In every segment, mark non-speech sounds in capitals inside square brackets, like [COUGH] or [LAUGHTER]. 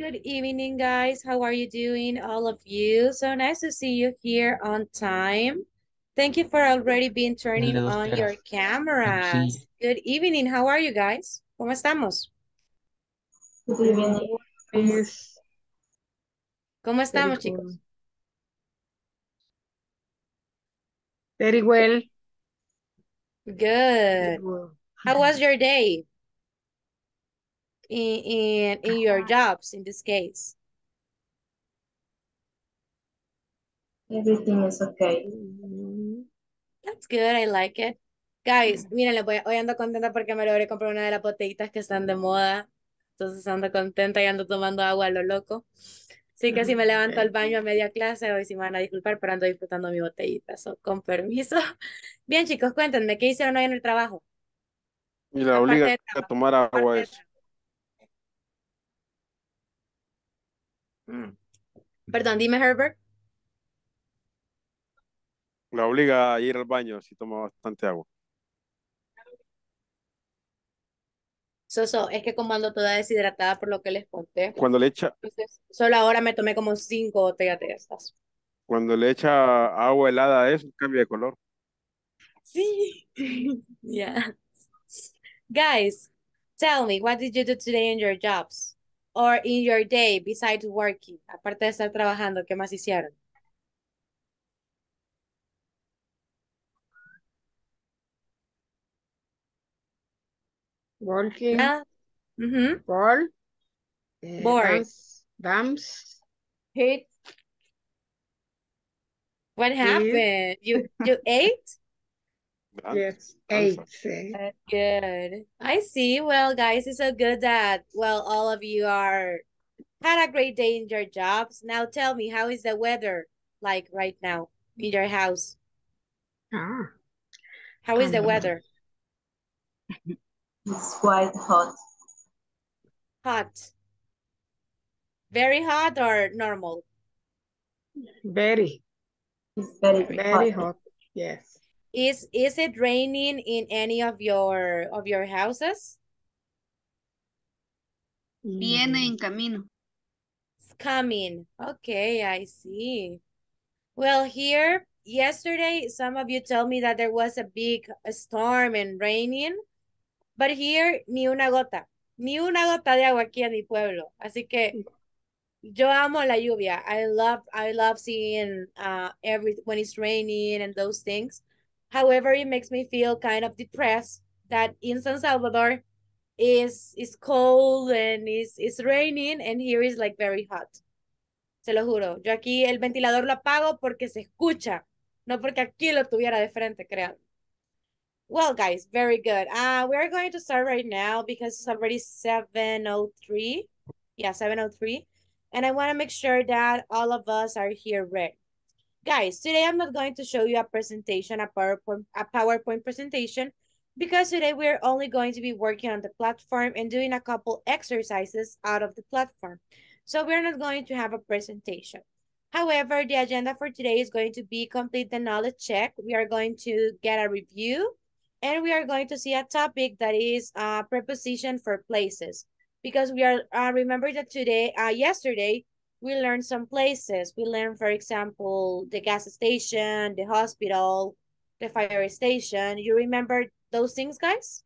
Good evening, guys. How are you doing, all of you? So nice to see you here on time. Thank you for already being turning on your cameras. Good evening. How are you guys? ¿Cómo estamos? Good evening. ¿Cómo estamos, chicos? Very well. Good. How was your day? In, in, in your jobs, in this case? Everything is okay. Mm-hmm. That's good, I like it. Guys, miren, voy, hoy ando contenta porque me logré comprar una de las botellitas que están de moda. Entonces ando contenta y ando tomando agua a lo loco. Sí que si me [LAUGHS] levanto al baño a media clase, hoy sí me van a disculpar, pero ando disfrutando mi botellita, con permiso. [LAUGHS] Bien, chicos, cuéntenme, ¿qué hicieron hoy en el trabajo? Y la obliga a tomar agua eso. Mm. Perdón, dime, Herbert. La obliga a ir al baño si toma bastante agua. Soso, es que como ando toda deshidratada por lo que les conté. Cuando le echa... solo ahora me tomé como cinco botellas de estas. Cuando le echa agua helada a eso, cambia de color. Sí. [LAUGHS] yeah. Guys, tell me, what did you do today in your jobs? Or in your day, besides working? Aparte de estar trabajando, ¿qué más hicieron? Walking. Ah, mhm. Ball. Uh, Board. Dance. Hit. What happened? You you [LAUGHS] ate? Yes, eight. That's good. I see. Well, guys, it's so good that well all of you are had a great day in your jobs. Now tell me, how is the weather like right now in your house? Ah. How is the weather? [LAUGHS] It's quite hot. Hot. Very hot or normal? Very. It's very, very hot. hot. Yes. Is is it raining in any of your of your houses? Viene en camino. It's coming. Okay, I see. Well, here yesterday some of you told me that there was a big storm and raining. But here, ni una gota, ni una gota de agua aquí en mi pueblo. Así que yo amo la lluvia. I love, I love seeing uh, every, when it's raining and those things. However, it makes me feel kind of depressed that in San Salvador is is cold and is it's raining and here is like very hot. Se lo juro. Yo aquí el ventilador lo apago porque se escucha, no porque aquí lo tuviera de frente, crean. Well, guys, very good. Uh, we're going to start right now because it's already 7.03. Yeah, 7.03. And I want to make sure that all of us are here ready. Guys, today I'm not going to show you a presentation, a PowerPoint, a PowerPoint presentation, because today we're only going to be working on the platform and doing a couple exercises out of the platform. So we're not going to have a presentation. However, the agenda for today is going to be complete the knowledge check. We are going to get a review and we are going to see a topic that is uh, preposition for places. Because we are, uh, remember that today, uh, yesterday, we learned some places. We learned, for example, the gas station, the hospital, the fire station. You remember those things, guys?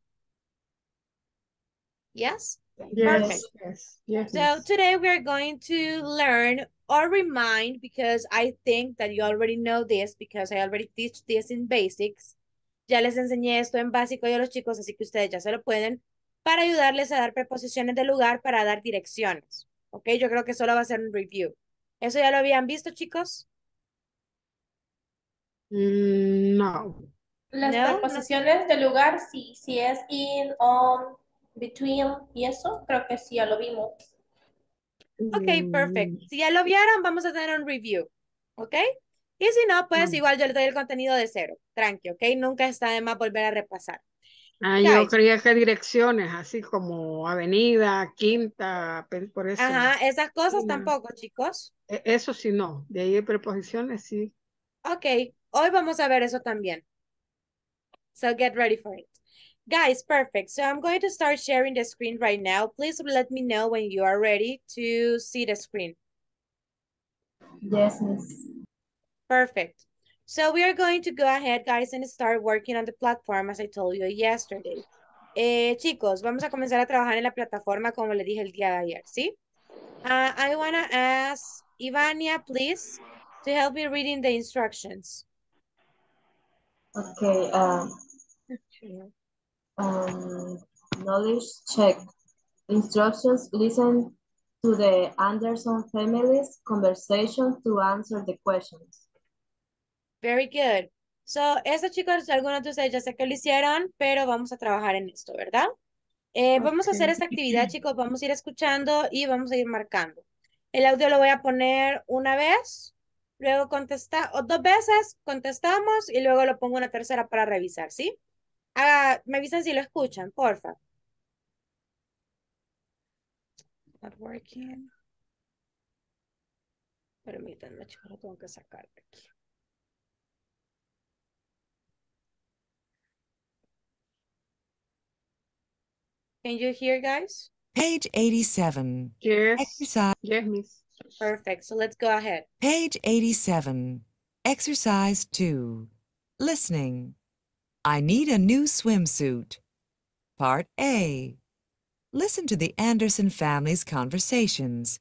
Yes? Yes, Perfect. yes, yes. So today we're going to learn or remind, because I think that you already know this, because I already teach this in basics, Ya les enseñé esto en básico yo a los chicos, así que ustedes ya se lo pueden, para ayudarles a dar preposiciones de lugar para dar direcciones. ¿Ok? Yo creo que solo va a ser un review. ¿Eso ya lo habían visto, chicos? Mm, no. Las preposiciones de lugar, sí. Si es in, on, between y eso, creo que sí, ya lo vimos. Ok, perfecto. Si ya lo vieron, vamos a tener un review. ¿Ok? Y si no, pues mm. igual yo le doy el contenido de cero. Tranqui, ¿ok? Nunca está de más volver a repasar. Ah, yo creía que direcciones, así como avenida, quinta, por eso. Ajá, esas cosas tampoco, chicos. E, eso sí no, de ahí preposiciones sí. Ok, hoy vamos a ver eso también. So get ready for it. Guys, perfect. So I'm going to start sharing the screen right now. Please let me know when you are ready to see the screen. Yes, miss. Perfect. So we are going to go ahead, guys, and start working on the platform as I told you yesterday. Eh, chicos, vamos a comenzar a trabajar en la plataforma como le dije el día de ayer, ¿sí? Uh, I want to ask Ivania, please, to help me reading the instructions. Okay, um, um, knowledge check. Instructions, listen to the Anderson family's conversation to answer the questions. Very good. So, eso chicos, algunos de ustedes ya sé que lo hicieron, pero vamos a trabajar en esto, ¿verdad? Eh, Vamos a hacer esta actividad, chicos, vamos a ir escuchando y vamos a ir marcando. El audio lo voy a poner una vez, luego contesta, o dos veces contestamos y luego lo pongo una tercera para revisar, ¿sí? Ah, me avisan si lo escuchan, porfa. Not working. Permítanme, chicos, lo tengo que sacar de aquí. Can you hear, guys? Page 87. Yes, Exercise. yes, miss. Perfect. So let's go ahead. Page 87. Exercise 2. Listening. I need a new swimsuit. Part A. Listen to the Anderson family's conversations.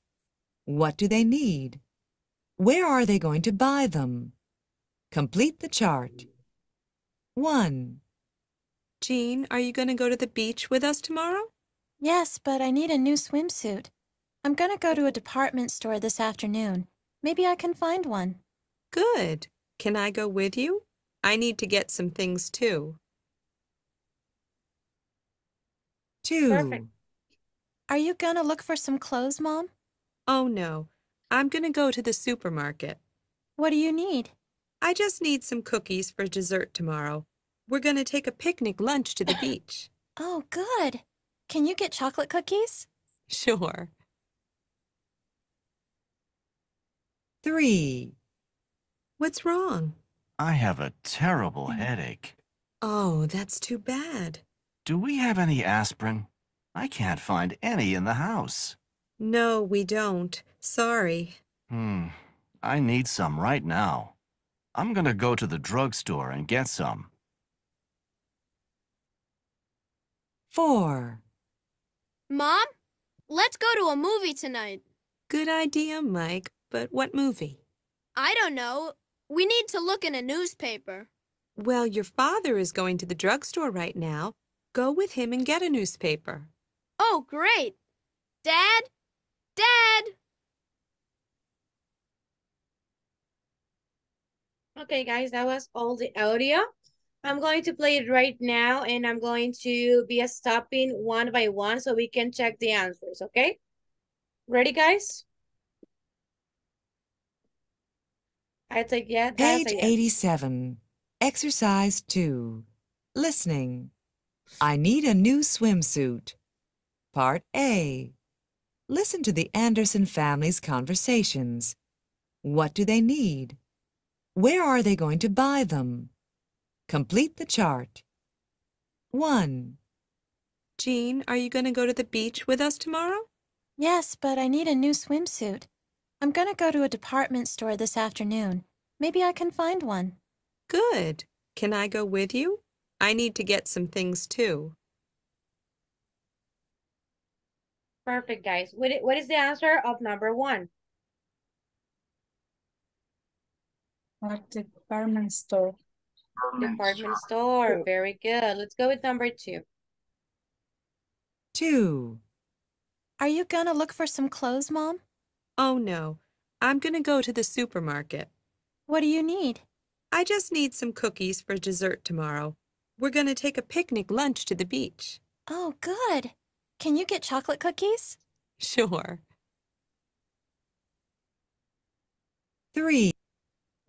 What do they need? Where are they going to buy them? Complete the chart. 1. Jean, are you going to go to the beach with us tomorrow? Yes, but I need a new swimsuit. I'm gonna go to a department store this afternoon. Maybe I can find one. Good. Can I go with you? I need to get some things too. 2. Perfect. Are you gonna look for some clothes, Mom? Oh no, I'm going to go to the supermarket. What do you need? I just need some cookies for dessert tomorrow. We're going to take a picnic lunch to the beach. [LAUGHS] Oh, good. Can you get chocolate cookies? Sure. 3. What's wrong? I have a terrible headache. Oh, that's too bad. Do we have any aspirin? I can't find any in the house. No, we don't. Sorry. Hmm, I need some right now. I'm gonna go to the drugstore and get some. 4. Mom, let's go to a movie tonight. Good idea, Mike, but what movie? I don't know. We need to look in a newspaper. Well, your father is going to the drugstore right now. Go with him and get a newspaper. Oh, great. Dad? Dad? Okay, guys, that was all the audio. I'm going to play it right now, and I'm going to be stopping one by one so we can check the answers, okay? Ready, guys? I take yeah. Page a yes. 87. Exercise 2. Listening. I need a new swimsuit. Part A. Listen to the Anderson family's conversations. What do they need? Where are they going to buy them? Complete the chart. 1. Jean, are you going to go to the beach with us tomorrow? Yes, but I need a new swimsuit. I'm gonna go to a department store this afternoon. Maybe I can find one. Good. Can I go with you? I need to get some things too. Perfect, guys. What is the answer of number one? At the department store. Department store. Very good. Let's go with number two. 2. Are you gonna look for some clothes, Mom? Oh no, I'm going to go to the supermarket. What do you need? I just need some cookies for dessert tomorrow. We're going to take a picnic lunch to the beach. Oh, good. Can you get chocolate cookies? [LAUGHS] Sure. 3.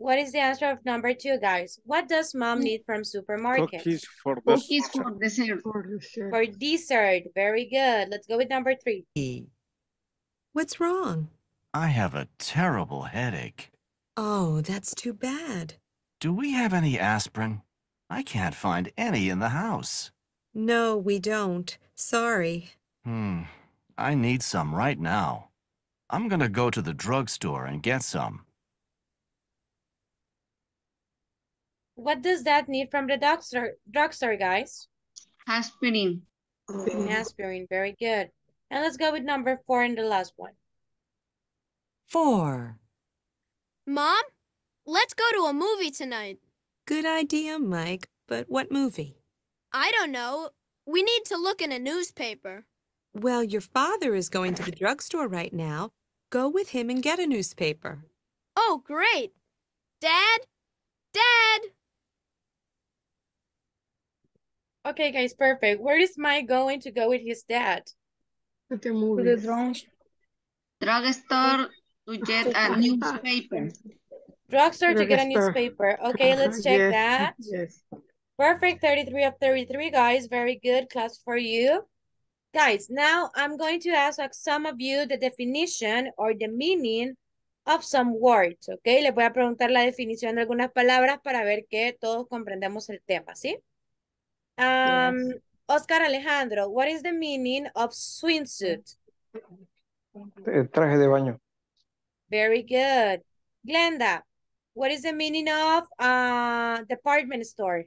What is the answer of number two, guys? What does mom need from supermarket? Cookies for the Cookies for dessert. For dessert. For dessert. Very good. Let's go with number three. What's wrong? I have a terrible headache. Oh, that's too bad. Do we have any aspirin? I can't find any in the house. No, we don't. Sorry. Hmm. I need some right now. I'm gonna go to the drugstore and get some. What does that need from the drugstore, drugstore guys? Aspirin. Aspirin, very good. And let's go with number four and the last one. 4. Mom, let's go to a movie tonight. Good idea, Mike. But what movie? I don't know. We need to look in a newspaper. Well, your father is going to the drugstore right now. Go with him and get a newspaper. Oh, great. Dad? Dad? Okay, guys, perfect. Where is Mike going to go with his dad? To the To the movies. Drugstore to get a newspaper. Drugstore to get a newspaper. Okay, let's check Yes, that. Yes. Perfect, 33 of 33, guys. Very good class for you. Guys, now I'm going to ask like, some of you the definition or the meaning of some words, ¿ok? Les voy a preguntar la definición de algunas palabras para ver que todos comprendemos el tema, ¿sí? Um, Oscar Alejandro, what is the meaning of swimsuit? Eh, Traje de baño. Very good. Glenda, what is the meaning of uh, department store?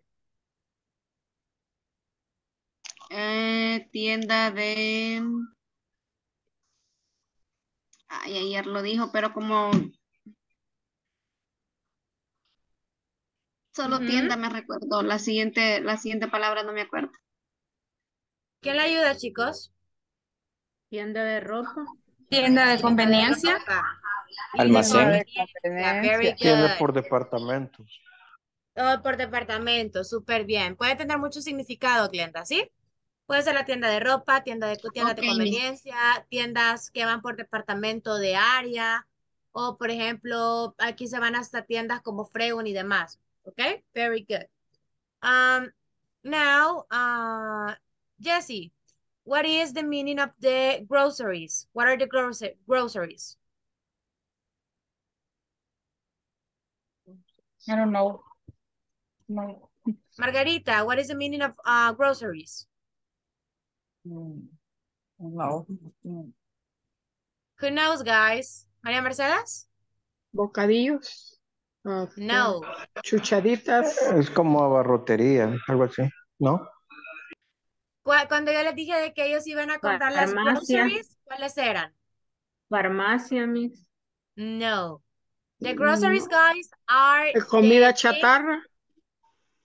Eh, tienda de... Ay, ayer lo dijo, pero como... Solo tienda me recuerdo. La siguiente, la siguiente palabra no me acuerdo. ¿Quién le ayuda, chicos? Tienda de ropa. Tienda de conveniencia. Almacén. Tienda por departamentos. Oh, por departamento, súper bien. Puede tener mucho significado, Glenda, ¿sí? Puede ser la tienda de ropa, tienda de, tiendas de conveniencia, tiendas que van por departamento de área, o por ejemplo, aquí se van hasta tiendas como Fregon y demás. ¿Ok? Very good. Um, now, uh, Jesse, what is the meaning of the groceries? What are the grocer groceries? I don't know. No. Margarita, what is the meaning of uh, groceries? Mm, No. Who knows, guys? María Mercedes? Bocadillos. No. Chuchaditas. Es como abarrotería, algo así, ¿no? Cu- Cuando yo les dije de que ellos iban a comprar las groceries, ¿cuáles eran? Farmacia, mix. No. The groceries, guys, are Comida chatarra.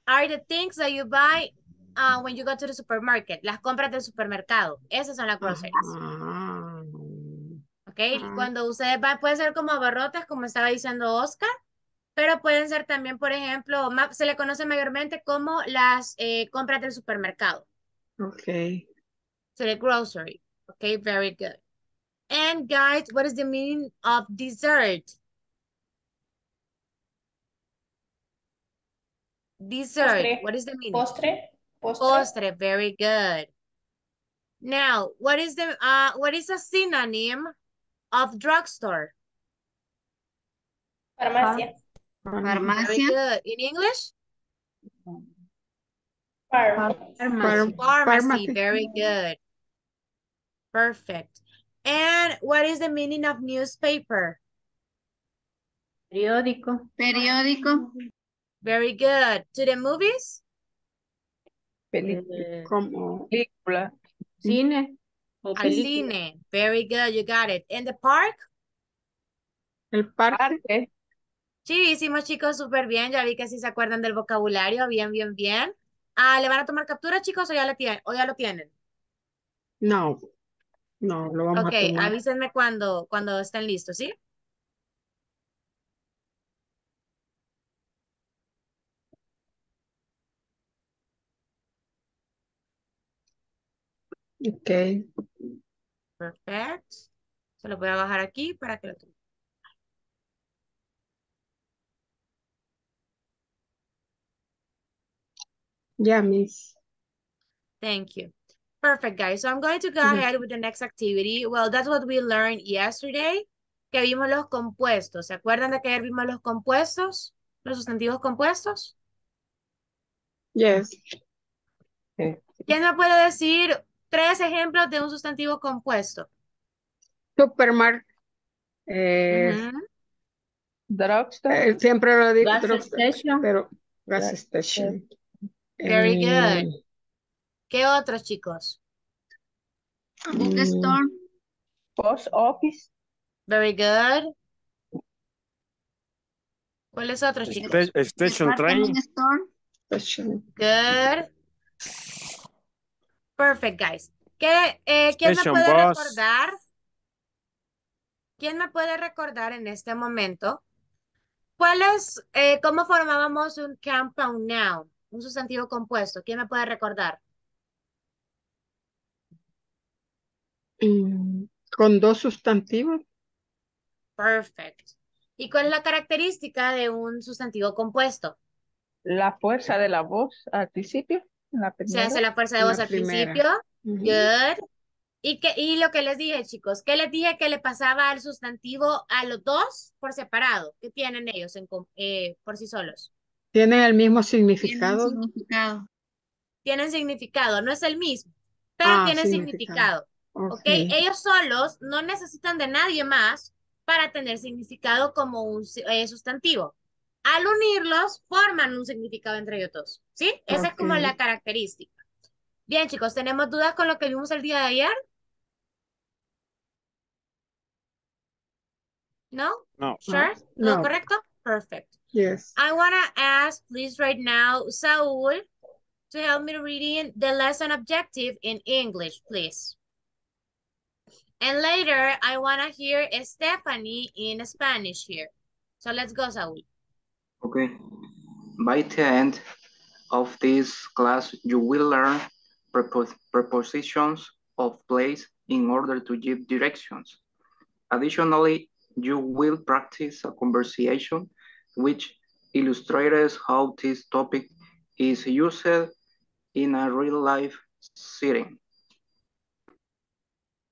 are the things that you buy uh, when you go to the supermarket. Las compras del supermercado. Esas son las groceries. Ah, ¿Ok? Cuando ustedes van, puede ser como abarrotes, como estaba diciendo Oscar, pero pueden ser también, por ejemplo, se le conoce mayormente como las eh, compras del supermercado. ok. So the grocery. Okay, very good. And guys, what is the meaning of dessert? Dessert. Postre. What is the meaning? Postre. Postre. Postre, very good. Now, what is the uh what is a synonym of drugstore? Farmacia. Very Farmacia. good. In English? Farm. Farm- Pharmacy, pharmacy. very good. Perfect. And what is the meaning of newspaper? Periódico. Periódico. Very good. To the movies? Eh, Como película. Cine. O Al cine. Very good, you got it. In the park? el parque. Chivísimos, chicos, súper bien. Ya vi que sí se acuerdan del vocabulario. Bien, bien, bien. Ah, ¿le van a tomar captura, chicos, o ya lo tienen? O ya lo tienen? No. No, lo vamos Ok, a tomar. avísenme cuando, cuando estén listos, ¿sí? Ok. Perfecto. Se lo voy a bajar aquí para que lo tomen. Ya, Miss. Thank you. Perfect, guys. So I'm going to go Ujú. ahead with the next activity. Well, that's what we learned yesterday, que vimos los compuestos. ¿Se acuerdan de que ayer vimos los compuestos? Los sustantivos compuestos. Yes. ¿Quién me puede decir tres ejemplos de un sustantivo compuesto? Supermarket. Eh. Drugstore. eh, siempre lo digo, Gas drugstore, station. pero gas Gas station. Very Eh, good. ¿Qué otros, chicos? Bookstore. Post office. Very good. ¿Cuáles otros, chicos? Sta- Station train. Station. Good. Perfect, guys. ¿Qué, eh, ¿Quién me puede bus. recordar? ¿Quién me puede recordar en este momento? ¿Cuál es, eh, cómo formábamos un compound noun? Un sustantivo compuesto. ¿Quién me puede recordar? Mm, Con dos sustantivos. Perfect. ¿Y cuál es la característica de un sustantivo compuesto? La fuerza de la voz al principio. La Se primera. hace la fuerza de La voz al principio. Good. Y, que, y lo que les dije, chicos, ¿qué les dije que le pasaba al sustantivo a los dos por separado? ¿Qué tienen ellos en eh, por sí solos? Tienen el mismo significado. Tienen significado, no es el mismo, pero Ah, tienen significado. significado. ¿Ok? Ok. Ellos solos no necesitan de nadie más para tener significado como un eh, sustantivo. Al unirlos, forman un significado entre ellos dos. ¿Sí? Esa es como la característica. Bien, chicos, ¿tenemos dudas con lo que vimos el día de ayer? ¿No? No. Sure? ¿Todo No. correcto? Perfect. Yes. I want to ask, please, right now, Saul, to help me reading the lesson objective in English, please. And later, I want to hear Stephanie in Spanish here. So let's go, Saul. Okay. By the end of this class, you will learn prepo- prepositions of place in order to give directions. Additionally, you will practice a conversation which illustrates how this topic is used in a real life setting.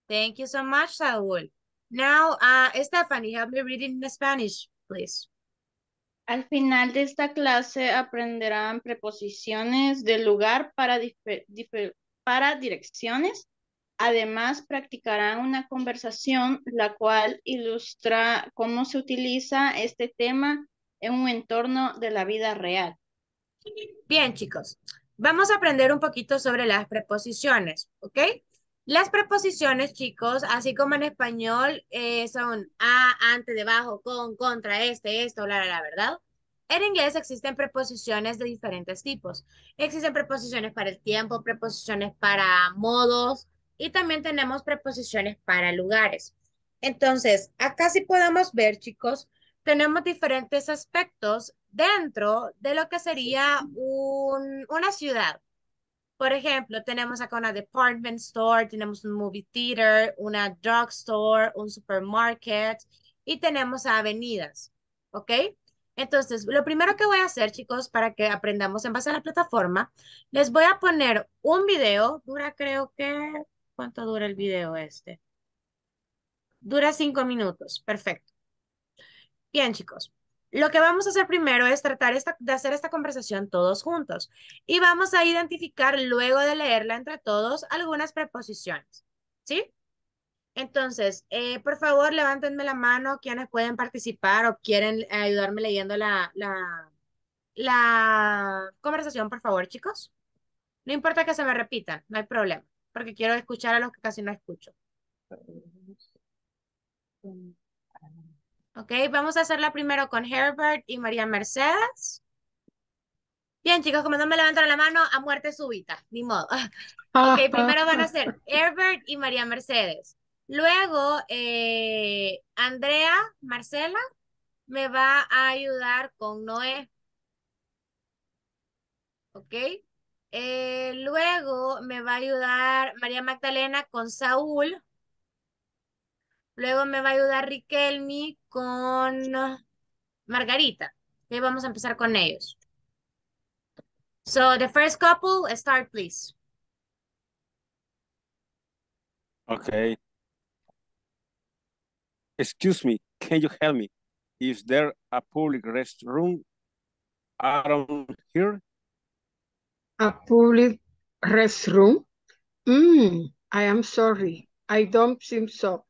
Thank you so much, Saul. Now, uh, Stephanie, help me read in Spanish, please. Al final de esta clase aprenderán preposiciones de lugar para, para direcciones. Además, practicarán una conversación la cual ilustra cómo se utiliza este tema en un entorno de la vida real. Bien, chicos, vamos a aprender un poquito sobre las preposiciones, ¿ok? Las preposiciones, chicos, así como en español, eh, son a, ante, debajo, con, contra, este, esto, la, la, la, ¿verdad? En inglés existen preposiciones de diferentes tipos. Existen preposiciones para el tiempo, preposiciones para modos y también tenemos preposiciones para lugares. Entonces, acá sí podemos ver, chicos, tenemos diferentes aspectos dentro de lo que sería un- una ciudad. Por ejemplo, tenemos acá una department store, tenemos un movie theater, una drugstore, un supermarket y tenemos avenidas, ¿ok? Entonces, lo primero que voy a hacer, chicos, para que aprendamos en base a la plataforma, les voy a poner un video, dura creo que, ¿cuánto dura el video este? Dura cinco minutos, perfecto. Bien, chicos. Lo que vamos a hacer primero es tratar de hacer esta conversación todos juntos y vamos a identificar luego de leerla entre todos algunas preposiciones. ¿Sí? Entonces, eh, por favor, levántenme la mano quienes pueden participar o quieren ayudarme leyendo la, la, la conversación, por favor, chicos. No importa que se me repitan, no hay problema, porque quiero escuchar a los que casi no escucho. Ok, vamos a hacerla primero con Herbert y María Mercedes. Bien, chicos, como no me levantaron la mano, a muerte súbita, ni modo. [LAUGHS] Ok, primero van a ser [LAUGHS] Herbert y María Mercedes. Luego, eh, Andrea, Marcela, me va a ayudar con Noé. Ok. Eh, luego me va a ayudar María Magdalena con Saúl. Luego me va a ayudar Riquelmi con Margarita. Ok, vamos a empezar con ellos. So, the first couple, start please. Okay. Excuse me, can you help me? Is there a public restroom around here? A public restroom? Mm, I am sorry. I don't think so.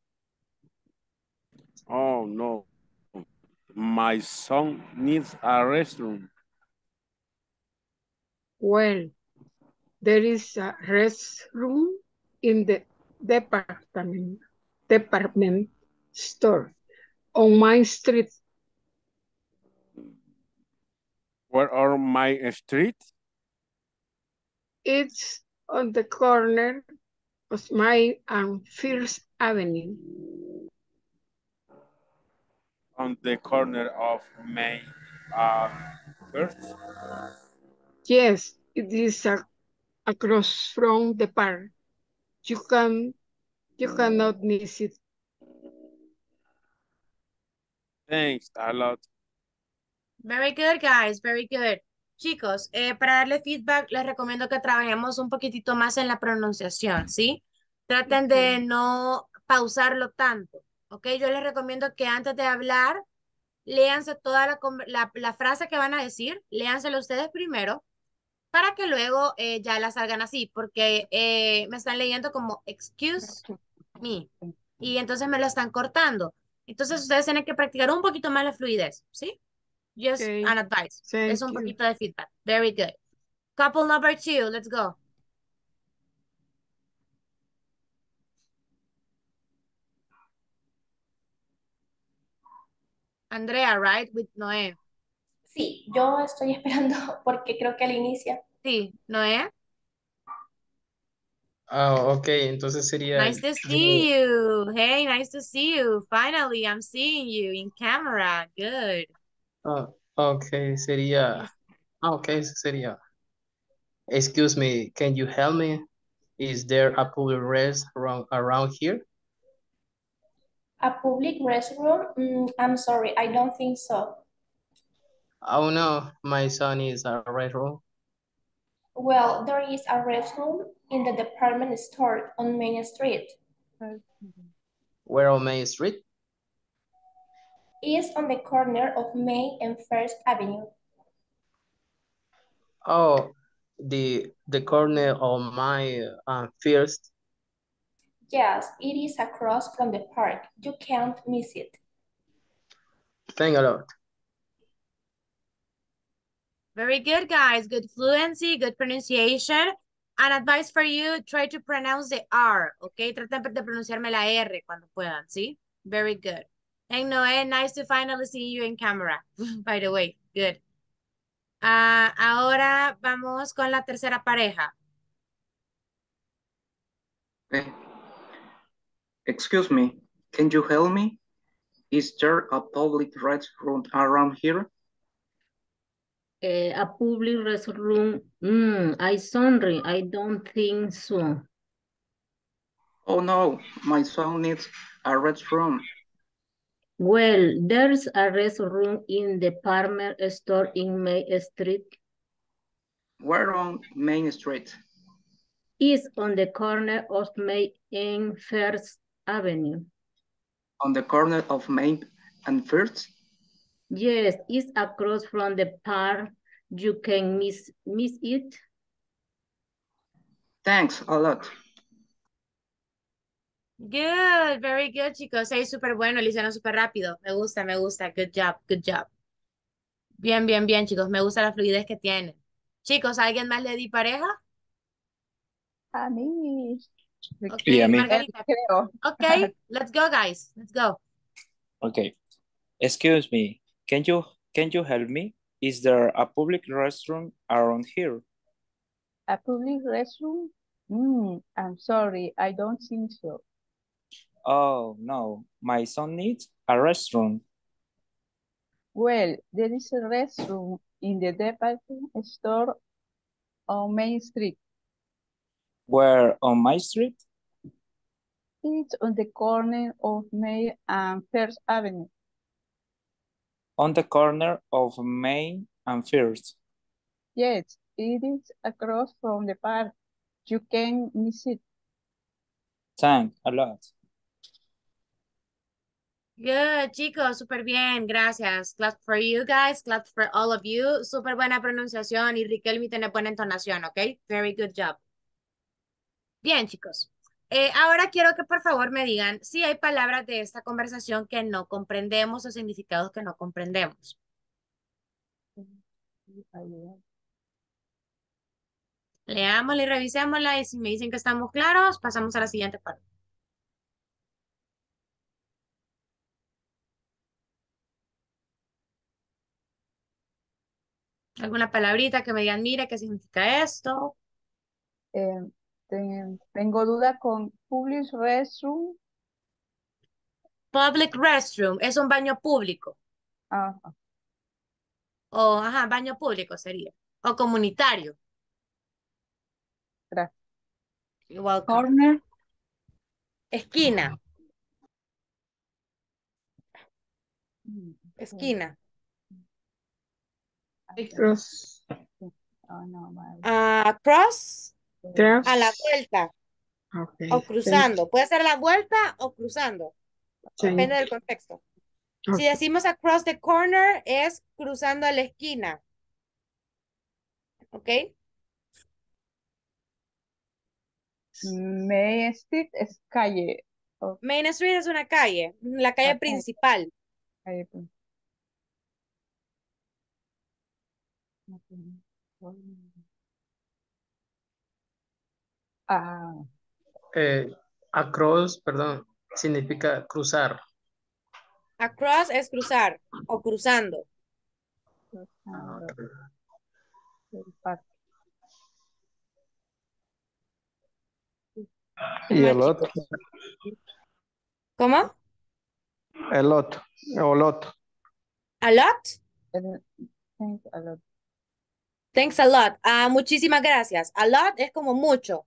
Oh, no. My son needs a restroom. Well, there is a restroom in the department department store on my street. Where are my street? It's on the corner of my and First Avenue. On the corner of May uh, first. Yes, it is a, across from the park. You can you cannot miss it. Thanks a lot. Very good, guys. Very good. Chicos, eh, para darle feedback, les recomiendo que trabajemos un poquitito más en la pronunciación, ¿sí? Traten de no pausarlo tanto, ¿ok? Yo les recomiendo que antes de hablar, léanse toda la, la, la frase que van a decir, léansela ustedes primero, para que luego eh, ya la salgan así, porque eh, me están leyendo como excuse me, y entonces me lo están cortando. Entonces ustedes tienen que practicar un poquito más la fluidez, ¿sí? Just Okay. an advice. Thank es un you. poquito de feedback. Very good. Couple number two, let's go. Andrea, right? With Noé. Sí, yo estoy esperando [LAUGHS] porque creo que él inicia. Sí, Noé. Ah, ok, entonces sería... Nice to see you. Hey, nice to see you. Finally, I'm seeing you in camera. Good. Ah, ok, sería... Ah, ok, sería... Excuse me, can you help me? Is there a public restroom around here? A public restroom? Mm, I'm sorry, I don't think so. Oh no, my son is a restroom. Well, there is a restroom in the department store on Main Street. Where on Main Street? It's on the corner of Main and First Avenue. Oh, the the corner of my uh, first. Yes, it is across from the park. You can't miss it. Thank a lot. Very good, guys. Good fluency, good pronunciation. An advice for you, try to pronounce the R, okay? Traten de pronunciarme la R cuando puedan, ¿sí? Very good. And Noé, nice to finally see you in camera, [LAUGHS] by the way. Good. Ah, ahora vamos con la tercera pareja. Eh, Excuse me, can you help me? Is there a public restroom around here? Eh, a public restroom, mm, I sorry, I don't think so. Oh no, my son needs a restroom. Well, there's a restroom in the Palmer store in May Street. Where on Main Street? It's on the corner of May and First Avenue. On the corner of Main and First? Yes, it's across from the park. You can miss, miss it. Thanks a lot. Good, very good, chicos. Sí, súper bueno, lo hicieron súper rápido. Me gusta, me gusta. Good job, good job. Bien, bien, bien, chicos. Me gusta la fluidez que tienen. Chicos, ¿a ¿alguien más le di pareja? A mí. Ok, Y a mí. Margarita. Ok, let's go, guys. Let's go. Okay. Excuse me. Can you can you help me? Is there a public restroom around here? A public restroom? Mm, I'm sorry, I don't think so. Oh no, my son needs a restroom. Well, there is a restroom in the department store on Main Street. Where on my street? It's on the corner of May and First Avenue. On the corner of May and First. Yes, it is across from the park. You can miss it. Thank a lot. Good, chicos, súper bien, gracias. Clap for you guys, clap for all of you. Súper buena pronunciación y Riquelme tiene buena entonación, ¿ok? Very good job. Bien, chicos. Eh, ahora quiero que por favor me digan si hay palabras de esta conversación que no comprendemos o significados que no comprendemos. Leámosla y revisémosla y si me dicen que estamos claros, pasamos a la siguiente parte. ¿Alguna palabrita que me digan, mire, qué significa esto? Eh, te- tengo duda con public restroom. Public restroom es un baño público. Ajá. O, ajá, baño público sería. O comunitario. Gracias. Corner. Esquina. Esquina. Cross. Oh, no, vale. Ah, cross. Cross. A la vuelta. Okay, O cruzando. Puede ser a la vuelta o cruzando. Sí. Depende del contexto. Si decimos across the corner, es cruzando a la esquina. ¿Ok? Main Street es calle. Main Street es una calle, la calle principal. calle. Ah, Eh, across, perdón, significa cruzar. Across es cruzar o cruzando. Y el otro, ¿Cómo? el otro, o lot. A lot? Thanks a lot. Thanks a lot. Ah, muchísimas gracias. A lot es como mucho.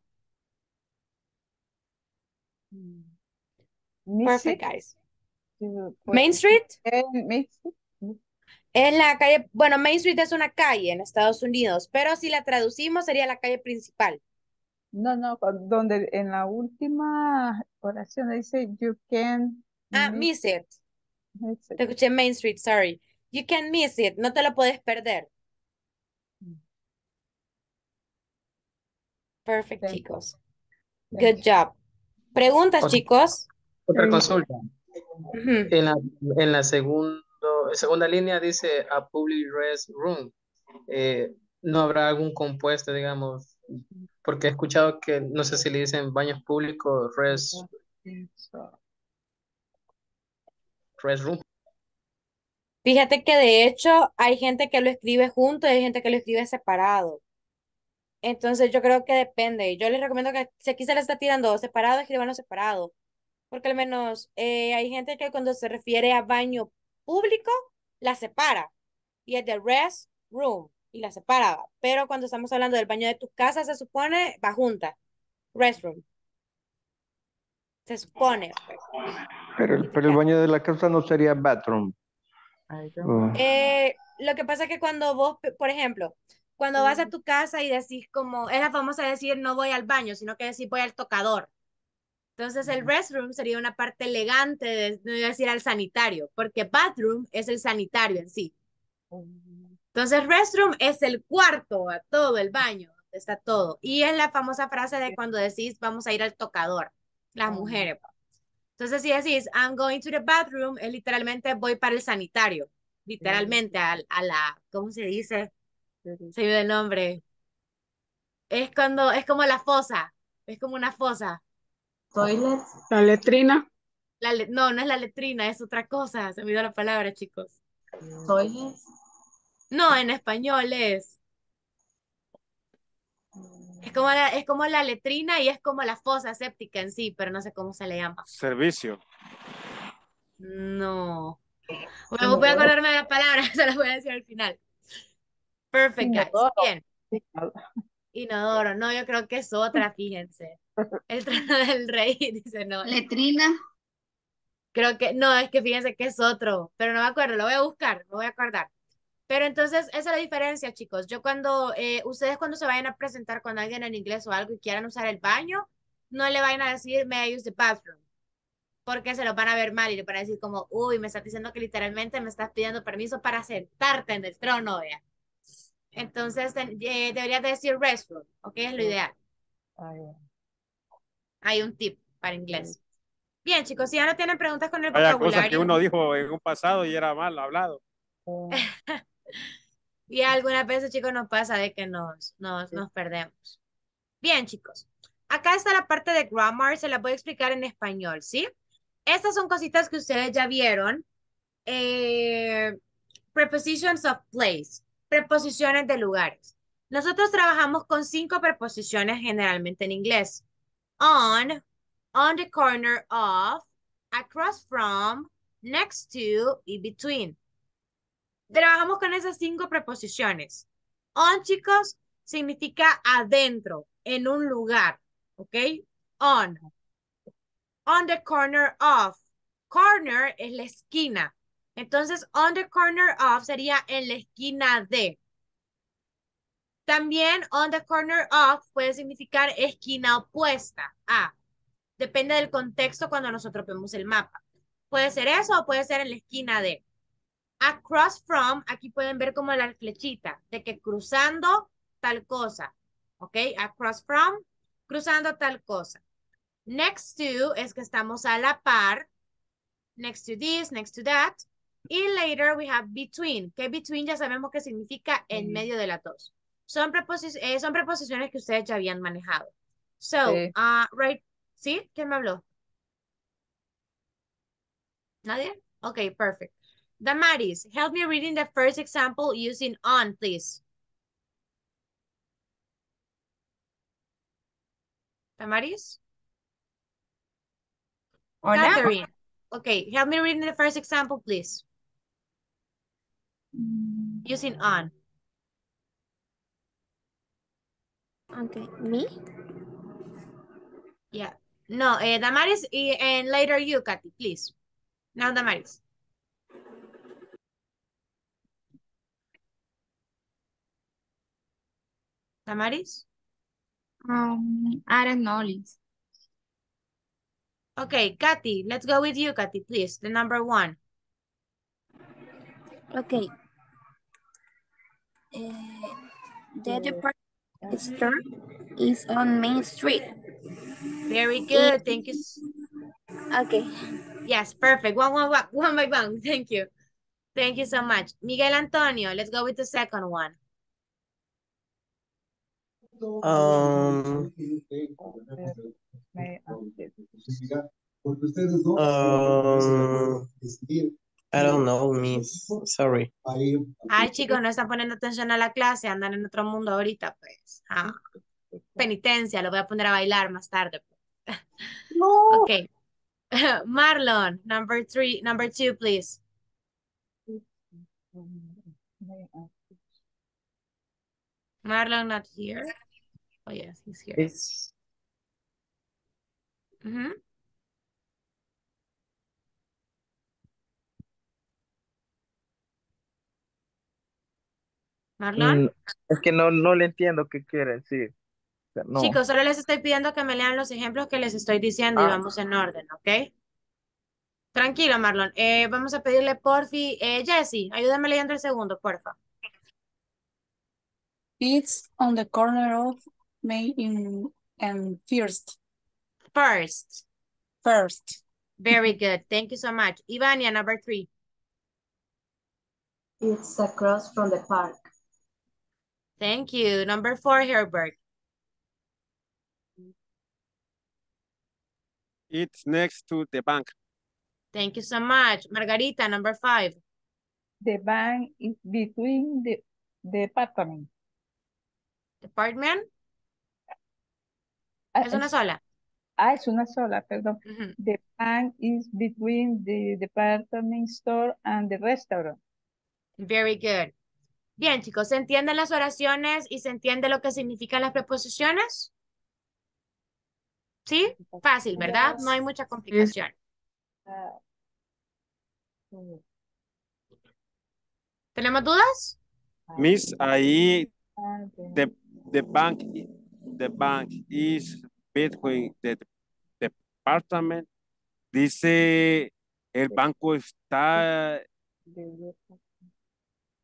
Perfect, guys. Main Street Main Street. es la calle, bueno, Main Street es una calle en Estados Unidos, pero si la traducimos sería la calle principal. No, no, donde en la última oración dice you can Ah, miss miss it. miss it. Te escuché Main Street, sorry. You can miss it, no te lo puedes perder. Perfect, Thank you. chicos. Good job. Preguntas, Otra- chicos. Otra consulta. En la, en la segundo, segunda línea dice a public restroom. Eh, ¿no habrá algún compuesto, digamos? Porque he escuchado que, no sé si le dicen baños públicos, res, restroom. Fíjate que de hecho hay gente que lo escribe junto y hay gente que lo escribe separado. Entonces yo creo que depende. Yo les recomiendo que si aquí se le está tirando separado, escríbanlo separado. Porque al menos eh, hay gente que cuando se refiere a baño público, la separa. Y es de rest room y la separa. Pero cuando estamos hablando del baño de tu casa, se supone, va junta. Restroom. Se supone. pues. Pero, el- pero el baño de la casa no sería bathroom. Oh, Eh, lo que pasa es que cuando vos, por ejemplo, cuando vas a tu casa y decís como, es la famosa decir no voy al baño, sino que decís voy al tocador. Entonces el restroom sería una parte elegante de no iba a decir al sanitario, porque bathroom es el sanitario en sí. Entonces restroom es el cuarto, a todo el baño, donde está todo. Y es la famosa frase de cuando decís vamos a ir al tocador, las mujeres. pa. Entonces si decís I'm going to the bathroom, es literalmente voy para el sanitario, literalmente al- a, la, ¿cómo se dice? Se me olvidó el nombre. Es cuando, es como la fosa, es como una fosa. Toilet. La letrina. La le- no, no es la letrina, es otra cosa. Se me olvidó la palabra, chicos. Toilet. No, en español es. Es como la, es como la letrina y es como la fosa séptica en sí, pero no sé cómo se le llama. Servicio. No. Bueno, voy a acordarme de la palabra, [LAUGHS] se las voy a decir al final. Perfect, guys. Inodoro. Bien. Inodoro, no, yo creo que es otra, fíjense. El trono del rey [LAUGHS] dice no. Letrina. Creo que, no, es que fíjense que es otro, pero no me acuerdo, lo voy a buscar, lo voy a acordar. Pero entonces, esa es la diferencia, chicos. Yo cuando, eh, ustedes cuando se vayan a presentar con alguien en inglés o algo y quieran usar el baño, no le vayan a decir, may I use the bathroom, porque se lo van a ver mal y le van a decir como, uy, me estás diciendo que literalmente me estás pidiendo permiso para sentarte en el trono, vea. Entonces, eh, deberías decir restroom, ¿ok? Es lo ideal. Ah. Hay un tip para inglés. Bien, chicos, si ya no tienen preguntas con el Vaya vocabulario. cosas que uno dijo en un pasado y era mal hablado. [LAUGHS] Y algunas veces, chicos, nos pasa de que nos, nos, nos perdemos. Bien, chicos. Acá está la parte de grammar, se la voy a explicar en español, ¿sí? Estas son cositas que ustedes ya vieron. Eh, prepositions of place, preposiciones de lugares. Nosotros trabajamos con cinco preposiciones generalmente en inglés. On, on the corner of, across from, next to y between. Trabajamos con esas cinco preposiciones. On, chicos, significa adentro, en un lugar, ¿ok? On. On the corner of. Corner es la esquina. Entonces, on the corner of sería en la esquina de. También on the corner of puede significar esquina opuesta a. Depende del contexto cuando nosotros vemos el mapa. Puede ser eso o puede ser en la esquina de. Across from, aquí pueden ver como la flechita, de que cruzando tal cosa. ¿Ok? Across from, cruzando tal cosa. Next to es que estamos a la par. Next to this, next to that. Y later we have between, que between ya sabemos que significa en medio de las dos. Son, preposi eh, son preposiciones que ustedes ya habían manejado. So, Sí. uh, right, ¿sí? ¿Quién me habló? ¿Nadie? Okay, perfect. Damaris, help me reading the first example using on, please. Damaris? Hola. Catherine. Okay, help me reading the first example, please. Using on. Okay, me? Yeah. No, eh, Damaris y and later you, Katy, please. Now Damaris. Damaris? Um, I don't know, Liz. Okay, Katy, let's go with you, Katy, please. The number one. Okay. Uh, the department store is on Main Street. Very good. Thank you. Okay. Yes, perfect. One, one, one, one by one. [LAUGHS] Thank you. Thank you so much. Miguel Antonio, let's go with the second one. Um, um, I don't know, miss. Sorry. Ay, chicos, no están poniendo atención a la clase, andan en otro mundo ahorita, pues. Ah, penitencia, lo voy a poner a bailar más tarde. [LAUGHS] pues. Okay. [LAUGHS] Marlon, number three, number two, please. Marlon not here. Oh, yes, he's here. It's. Marlon. mm, es que no, no le entiendo qué quiere decir. O sea, no. Chicos, solo les estoy pidiendo que me lean los ejemplos que les estoy diciendo y Ah. vamos en orden, ¿ok? Tranquilo, Marlon. Eh, vamos a pedirle porfi. Eh, Jessy, ayúdame leyendo el segundo, porfa. It's on the corner of May in and First. First. First. Very good. Thank you so much. Ivania, number three. It's across from the park. Thank you. Number four, Herbert. It's next to the bank. Thank you so much. Margarita, number five. The bank is between the department. Department. Ah, Es una sola. Ah, es una sola, perdón. Ujú. The bank is between the department store and the restaurant. Very good. Bien, chicos, ¿se entienden las oraciones y se entiende lo que significan las preposiciones? ¿Sí? Fácil, ¿verdad? No hay mucha complicación. ¿Tenemos dudas? Miss, ahí the, the bank the bank is between the department. Dice el banco está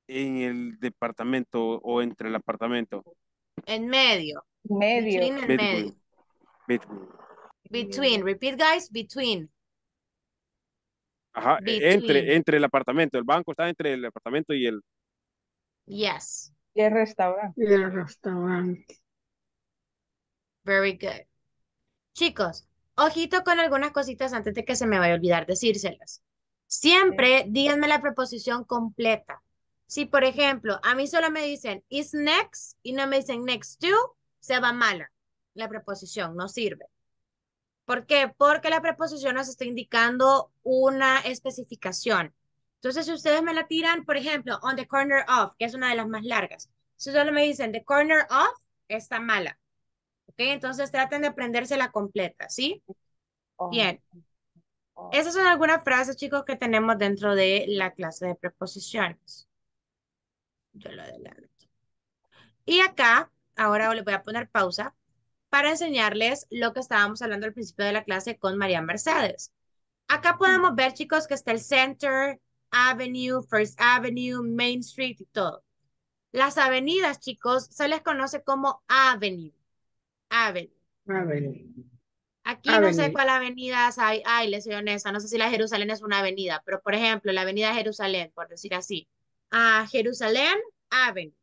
en el departamento o entre el apartamento. En medio. Medio. Between en medio. Between. Between. Between. Repeat, guys. Between. Ajá, Between. entre, entre el apartamento. El banco está entre el apartamento y el... Yes. Y el restaurante. Y el restaurante. Very good. Chicos, ojito con algunas cositas antes de que se me vaya a olvidar decírselas. Siempre díganme la preposición completa. Si, por ejemplo, a mí solo me dicen is next y no me dicen next to, se va mala. La preposición no sirve. ¿Por qué? Porque la preposición nos está indicando una especificación. Entonces, si ustedes me la tiran, por ejemplo, on the corner of, que es una de las más largas. Si solo me dicen the corner of, está mala. ¿Ok? Entonces traten de aprenderse la completa, ¿sí? Bien. Esas son algunas frases, chicos, que tenemos dentro de la clase de preposiciones. Yo lo adelanto. Y acá, ahora le voy a poner pausa para enseñarles lo que estábamos hablando al principio de la clase con María Mercedes. Acá podemos ver, chicos, que está el Center, Avenue, First Avenue, Main Street y todo. Las avenidas, chicos, se les conoce como Avenue. Avenue. Avenue. Aquí no sé cuál avenidas hay. Ay, les soy honesta, no sé si la Jerusalén es una avenida, pero por ejemplo, la avenida Jerusalén, por decir así. A Jerusalén Avenue.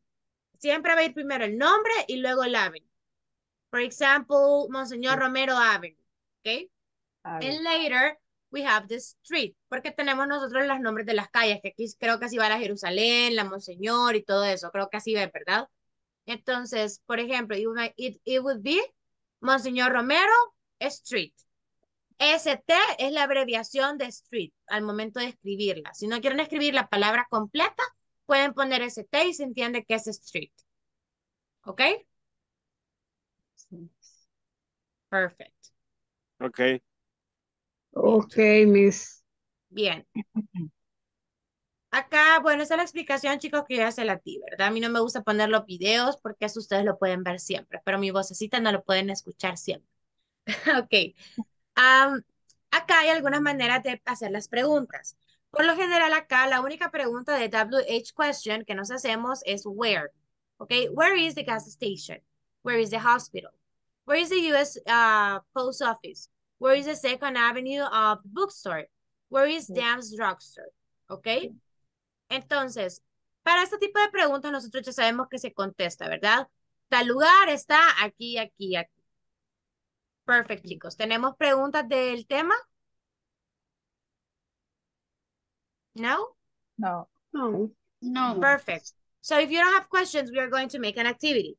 Siempre va a ir primero el nombre y luego el avenue. For example, Monseñor Romero Avenue. ¿Ok? And later, we have the street, porque tenemos nosotros los nombres de las calles, que aquí creo que así va la Jerusalén, la Monseñor y todo eso. Creo que así va, ¿verdad? Entonces, por ejemplo, it, it would be Monseñor Romero Street. ST es la abreviación de street al momento de escribirla. Si no quieren escribir la palabra completa, pueden poner ST y se entiende que es street. ¿Ok? Perfect. Ok. Ok, Miss. Bien. Acá, bueno, esa es la explicación, chicos, que yo ya se la di, ¿verdad? A mí no me gusta poner los videos porque eso ustedes lo pueden ver siempre, pero mi vocecita no lo pueden escuchar siempre. [LAUGHS] Ok. Am, acá hay algunas maneras de hacer las preguntas. Por lo general, acá la única pregunta de WH question que nos hacemos es where. Ok, where is the gas station? Where is the hospital? Where is the US uh, post office? Where is the second avenue of bookstore? Where is Dam's drugstore? Ok. Entonces, para este tipo de preguntas nosotros ya sabemos que se contesta, ¿verdad? Tal lugar está aquí, aquí, aquí. Perfecto, chicos. ¿Tenemos preguntas del tema? No? No. No. No. Perfect. So if you don't have questions, we are going to make an activity.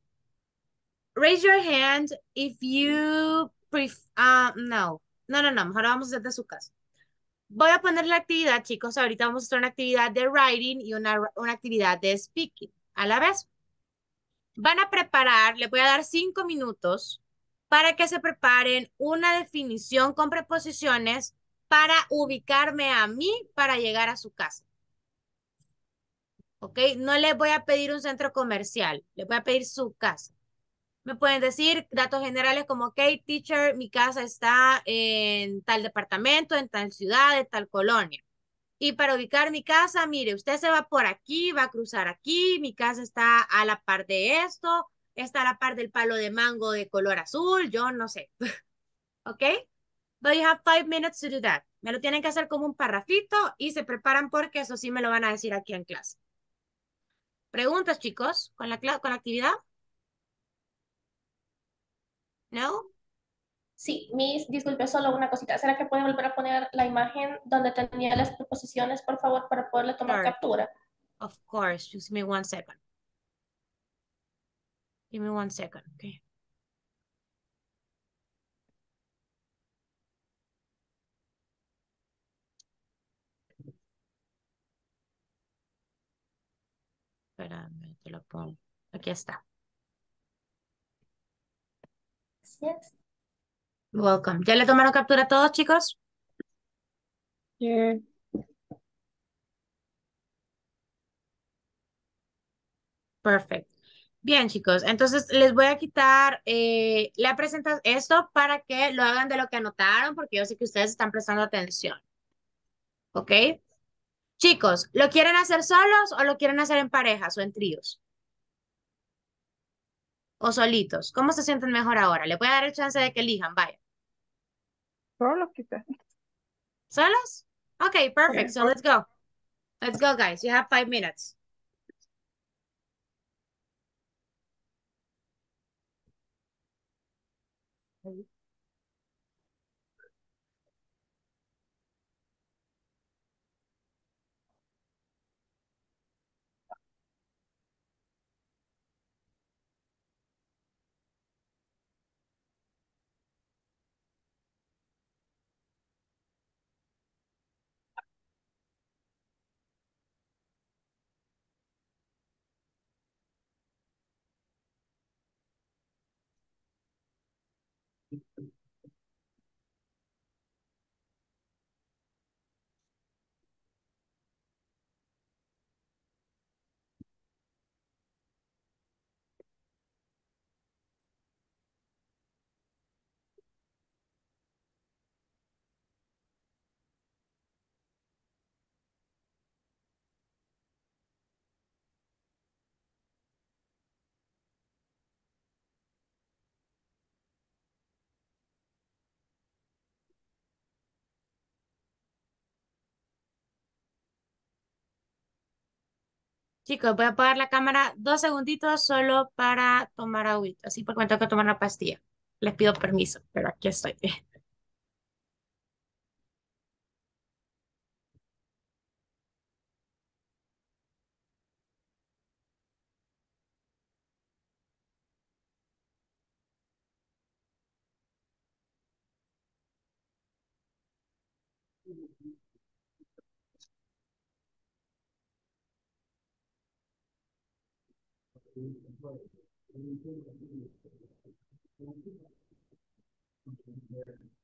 Raise your hand if you pref uh, no. No, no, no. Mejor vamos a hacer de su casa. Voy a poner la actividad, chicos. Ahorita vamos a hacer una actividad de writing y una, una actividad de speaking a la vez. Van a preparar, les voy a dar cinco minutos para que se preparen una definición con preposiciones para ubicarme a mí para llegar a su casa. ¿Ok? No les voy a pedir un centro comercial, les voy a pedir su casa. Me pueden decir datos generales como, ok, teacher, mi casa está en tal departamento, en tal ciudad, en tal colonia. Y para ubicar mi casa, mire, usted se va por aquí, va a cruzar aquí, mi casa está a la par de esto, está a la par del palo de mango de color azul, yo no sé. [LAUGHS] ¿Ok? But you have five minutes to do that. Me lo tienen que hacer como un parrafito y se preparan porque eso sí me lo van a decir aquí en clase. ¿Preguntas, chicos, con la, con la actividad? ¿No? Sí, Miss, disculpe, solo una cosita. ¿Será que puede volver a poner la imagen donde tenía las preposiciones, por favor, para poderle tomar Sure. captura? Of course. Just give me one second. Give me one second, okay? Espérame, te lo pongo. Aquí está. Yes. Welcome. ¿Ya le tomaron captura a todos, chicos? Yeah. Perfecto. Bien, chicos, entonces les voy a quitar eh, la presentación, esto para que lo hagan de lo que anotaron, porque yo sé que ustedes están prestando atención. ¿Ok? Chicos, ¿lo quieren hacer solos o lo quieren hacer en parejas o en tríos? ¿O solitos? ¿Cómo se sienten mejor ahora? Les voy a dar el chance de que elijan, vaya. Solo quizás. Solos? Okay, perfect. So let's go. Let's go, guys. You have five minutes. Chicos, voy a apagar la cámara dos segunditos solo para tomar agüita, así porque me tengo que tomar la pastilla. Les pido permiso, pero aquí estoy. [LAUGHS] Thank you.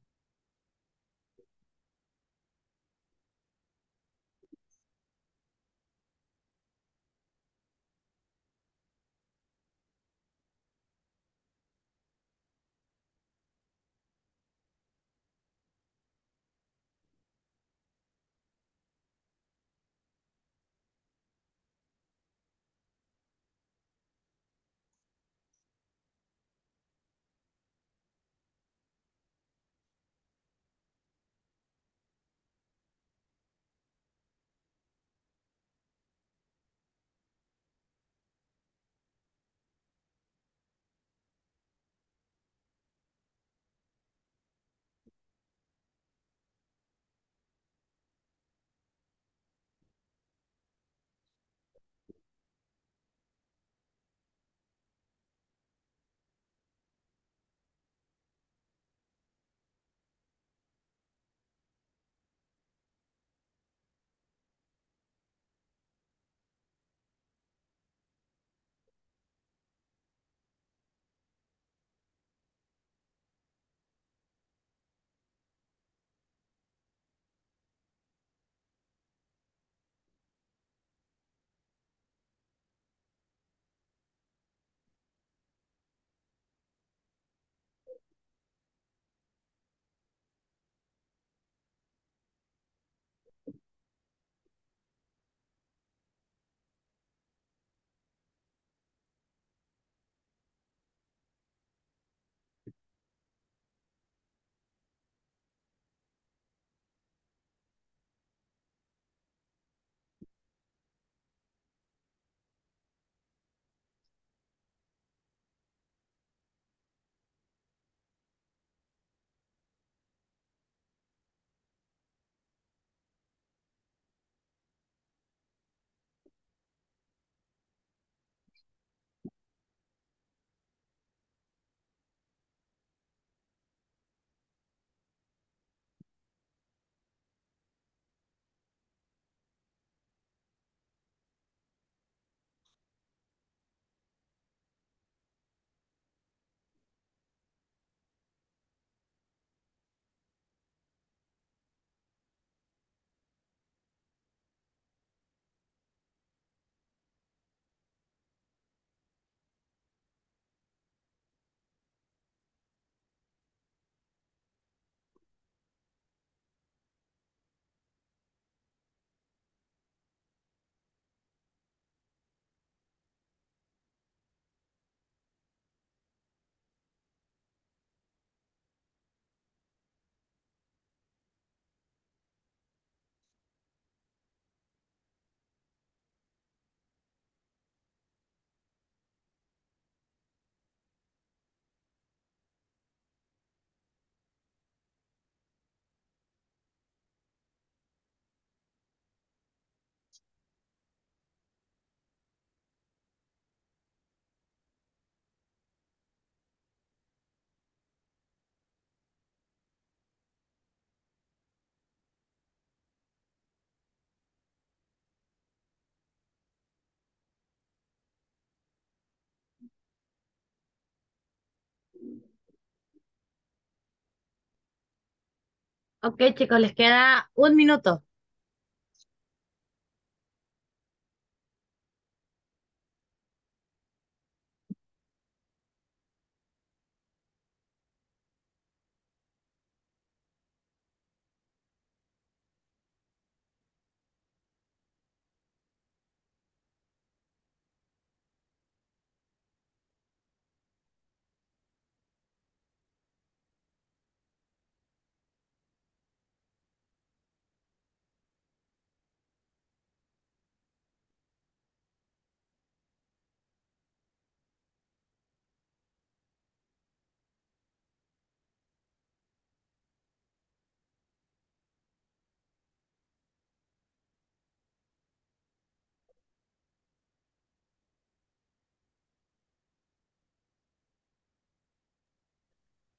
Ok, chicos, les queda un minuto.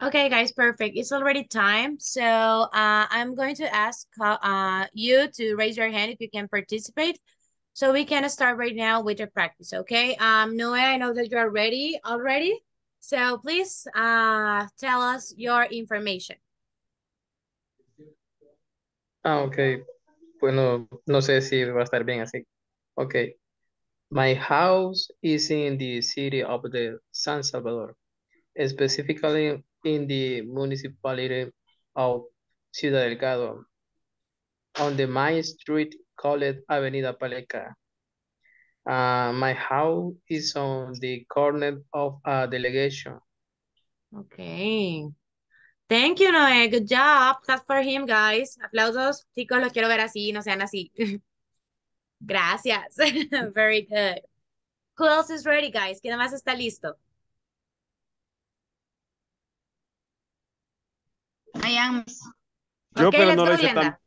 Okay, guys, perfect. It's already time. So uh, I'm going to ask uh, you to raise your hand if you can participate. So we can start right now with the practice, okay? Um, Noe, I know that you're ready already. So please uh, tell us your information. Ah, ok. Bueno, no sé si va a estar bien así. Ok. My house is in the city of the San Salvador, specifically in the municipality of Ciudad Delgado, on the main street called Avenida Paleca. Uh, my house is on the corner of a delegation. Okay. Thank you, Noé. Good job. Clap for him, guys. Aplausos. Chicos, los quiero ver así, no sean así. [LAUGHS] Gracias. [LAUGHS] Very good. Who else is ready, guys? ¿Quién más está listo? I am. Yo, Okay, pero let's no go, lo hice tan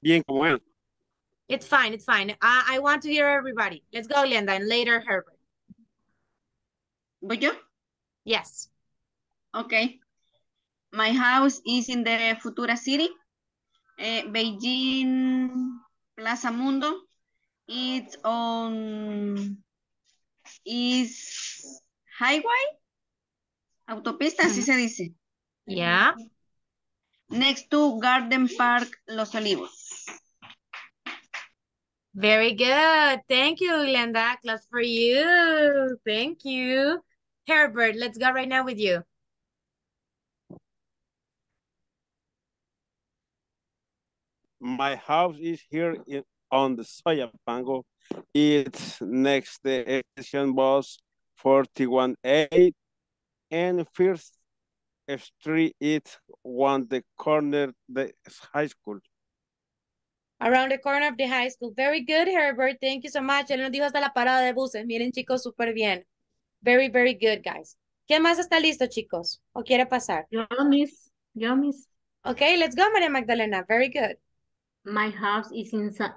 bien como él. It's fine, it's fine. I, I want to hear everybody. Let's go, Glenda, and later Herbert. ¿Voy yo? Yes. Okay. My house is in the Futura City, eh, Beijing Plaza Mundo. It's on is highway, autopista, así se dice. Yeah. Next to Garden Park Los Olivos. Very good. Thank you, Glenda. Class for you. Thank you. Herbert, let's go right now with you. My house is here in, on the Soyapango. It's next the station bus 41A and First Street it's one the corner the high school. Around the corner of the high school. Very good, Herbert. Thank you so much. Él nos dijo hasta la parada de buses. Miren, chicos, súper bien. Very, very good, guys. ¿Quién más está listo, chicos? ¿O quiere pasar? Yo, miss. Yo, miss. Okay, let's go, Maria Magdalena. Very good. My house is in San...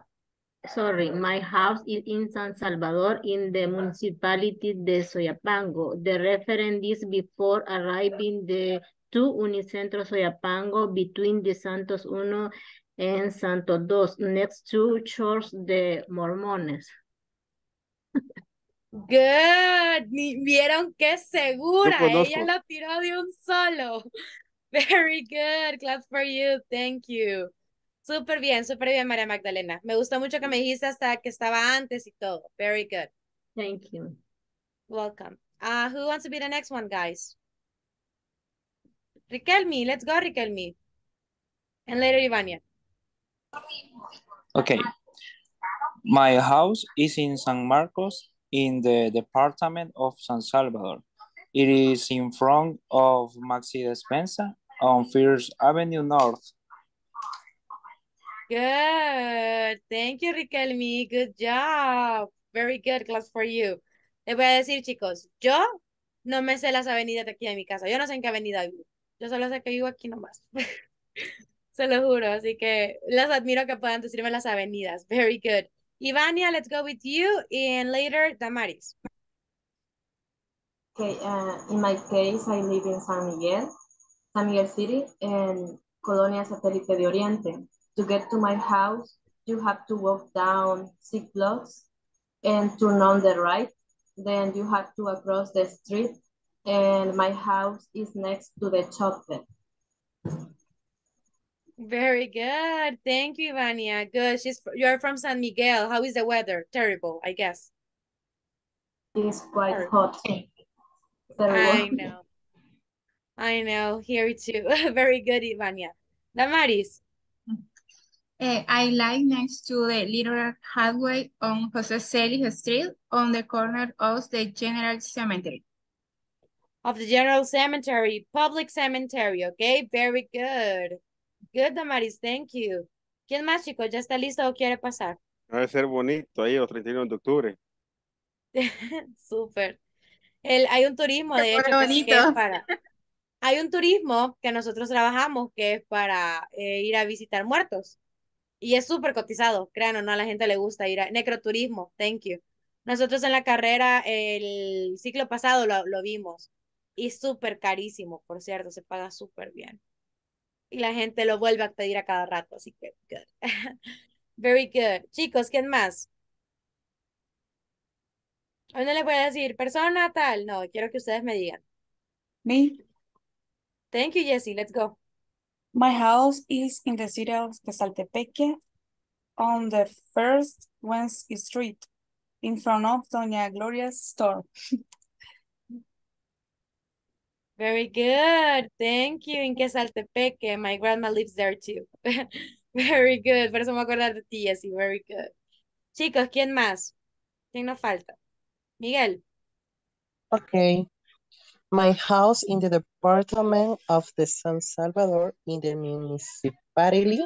Sorry, my house is in San Salvador in the municipality de Soyapango. The reference is before arriving the to Unicentro Soyapango between the Santos Uno and Santo Dos, next to Church de Mormones. Good. Ni- Vieron qué segura. Ella lo tiró de un solo. [LAUGHS] Very good. Claps for you. Thank you. Súper bien, súper bien, María Magdalena. Me gustó mucho que me dijiste hasta que estaba antes y todo. Very good. Thank you. Welcome. Uh, who wants to be the next one, guys? Riquelme, let's go, Riquelme. And later, Ivania. Okay. My house is in San Marcos in the department of San Salvador. It is in front of Maxi Despensa on First Avenue North. Good. Thank you, Riquelme. Good job. Very good class for you. Les voy a decir, chicos, yo no me sé las avenidas de aquí de mi casa. Yo no sé en qué avenida vivo. Yo solo sé que vivo aquí nomás. [LAUGHS] Se lo juro. Así que las admiro que puedan decirme las avenidas. Very good. Ivania, let's go with you. And later, Damaris. Okay, uh, in my case, I live in San Miguel, San Miguel City, and Colonia Satélite de Oriente. To get to my house, you have to walk down six blocks and turn on the right. Then you have to across the street, and my house is next to the chocolate. Very good. Thank you, Ivania. Good. She's you're from San Miguel. How is the weather? Terrible, I guess. It's quite Terrible. hot. I know. I know. Here too. [LAUGHS] Very good, Ivania. Damaris. Eh, I like next to the little highway on Jose Celis Street on the corner of the General Cemetery. Of the General Cemetery, public cemetery, okay? Very good. Good, Damaris. Thank you. ¿Quién más, chicos? ¿Ya está listo o quiere pasar? Va a ser bonito ahí, el 31 de octubre. [LAUGHS] Súper. El, hay un turismo, de hecho, que, es para... Hay un turismo que nosotros trabajamos que es para eh, ir a visitar muertos. Y es súper cotizado, crean o no, a la gente le gusta ir a necroturismo, thank you. Nosotros en la carrera, el ciclo pasado lo, lo vimos. Y súper carísimo, por cierto, se paga súper bien. Y la gente lo vuelve a pedir a cada rato, así que good. [LAUGHS] Very good. Chicos, ¿quién más? Hoy no les voy a decir persona tal, no, quiero que ustedes me digan. Me, Thank you, Jessie, let's go. My house is in the city of Quesaltepeque on the first Wednesday Street in front of Doña Gloria's store. Very good. Thank you. En Quesaltepeque. My grandma lives there too. [LAUGHS] Very good. Por eso me acuerdo de ti, Jessie. Very good. Chicos, ¿quién más? ¿Quién nos falta? Miguel. Okay. My house in the department of the San Salvador in the municipality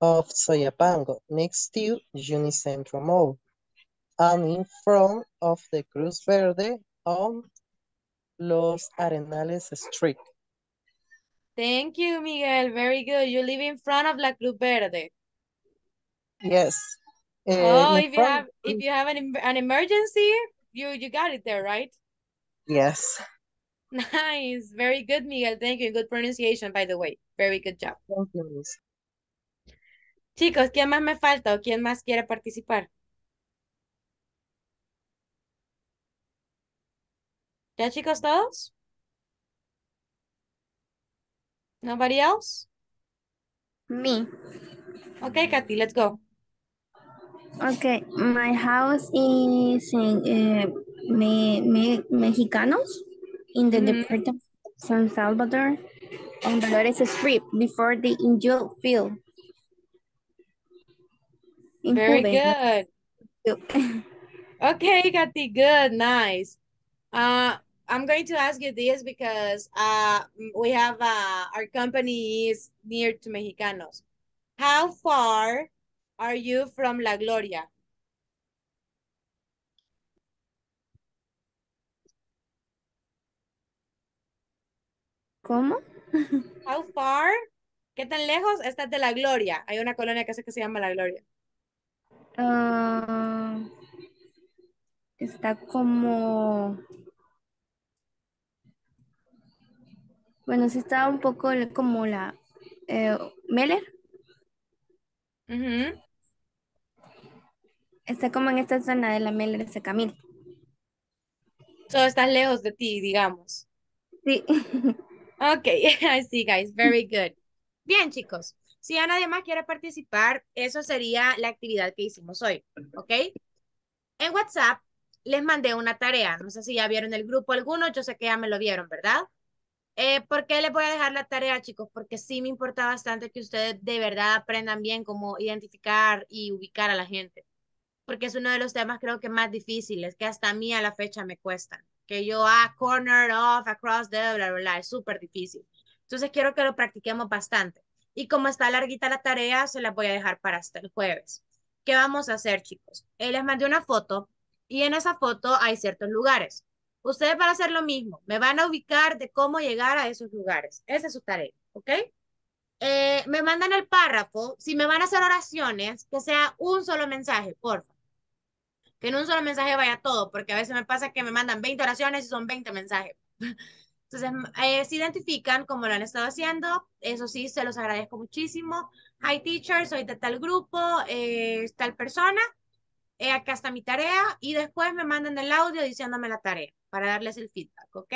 of Soyapango, next to Unicentro Mall, and in front of the Cruz Verde on Los Arenales Street. Thank you, Miguel. Very good. You live in front of La Cruz Verde. Yes. eh, Oh, if you have if you have an an emergency, you you got it there, right? Yes. Nice. Very good, Miguel. Thank you. Good pronunciation, by the way. Very good job. Thank you, Miss. Chicos, ¿quién más me falta o quién más quiere participar? ¿Ya, chicos, todos? Nobody else? Me. Okay, Katy, let's go. Okay, my house is in uh, me, me, Mexicanos in the Mhm. department of San Salvador on Dolores Street before the injured field. In Very Juve. good. [LAUGHS] Okay, Katy, good, nice. Uh, I'm going to ask you this because uh, we have uh, our company is near to Mexicanos. How far are you from La Gloria? ¿Cómo? How far? ¿Qué tan lejos estás de La Gloria? Hay una colonia que sé que se llama La Gloria. Ah, está como... Bueno, sí está un poco como la... Eh, Meller. Está como en esta zona de la Meller, ese camino. So estás lejos de ti, digamos. Sí. [LAUGHS] Okay, [LAUGHS] I see, guys. Very good. Bien, chicos. Si ya nadie más quiere participar, eso sería la actividad que hicimos hoy, ¿ok? En WhatsApp les mandé una tarea. No sé si ya vieron el grupo algunos, yo sé que ya me lo vieron, ¿verdad? Eh, ¿por qué les voy a dejar la tarea, chicos? Porque sí me importa bastante que ustedes de verdad aprendan bien cómo identificar y ubicar a la gente. Porque es uno de los temas creo que más difíciles, que hasta a mí a la fecha me cuestan. Que yo, ah, corner, off, across the, bla, bla, bla, es súper difícil. Entonces quiero que lo practiquemos bastante. Y como está larguita la tarea, se la voy a dejar para hasta el jueves. ¿Qué vamos a hacer, chicos? Eh, les mandé una foto y en esa foto hay ciertos lugares. Ustedes van a hacer lo mismo. Me van a ubicar de cómo llegar a esos lugares. Esa es su tarea, ¿ok? Eh, me mandan el párrafo. Si me van a hacer oraciones, que sea un solo mensaje, porfa. Que en un solo mensaje vaya todo, porque a veces me pasa que me mandan 20 oraciones y son 20 mensajes. [LAUGHS] Entonces, eh, se identifican como lo han estado haciendo. Eso sí, se los agradezco muchísimo. Hi, teacher, soy de tal grupo, eh, tal persona. Eh, acá está mi tarea. Y después me mandan el audio diciéndome la tarea para darles el feedback, ¿ok?